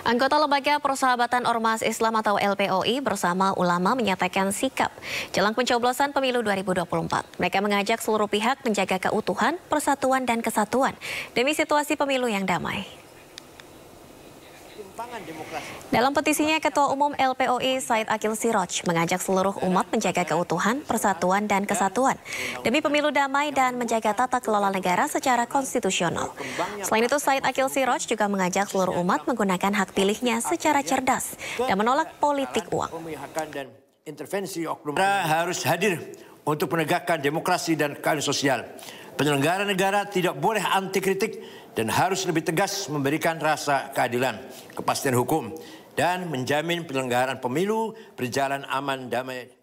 Anggota Lembaga Persahabatan Ormas Islam atau LPOI bersama ulama menyatakan sikap jelang pencoblosan pemilu 2024. Mereka mengajak seluruh pihak menjaga keutuhan, persatuan, dan kesatuan demi situasi pemilu yang damai. Dalam petisinya, Ketua Umum LPOI Said Akil Siroj mengajak seluruh umat menjaga keutuhan, persatuan, dan kesatuan demi pemilu damai dan menjaga tata kelola negara secara konstitusional. Selain itu, Said Akil Siroj juga mengajak seluruh umat menggunakan hak pilihnya secara cerdas dan menolak politik uang. Intervensi oknum harus hadir untuk menegakkan demokrasi dan keadilan sosial. Penyelenggara negara tidak boleh anti kritik dan harus lebih tegas memberikan rasa keadilan, kepastian hukum, dan menjamin penyelenggaraan pemilu berjalan aman, damai.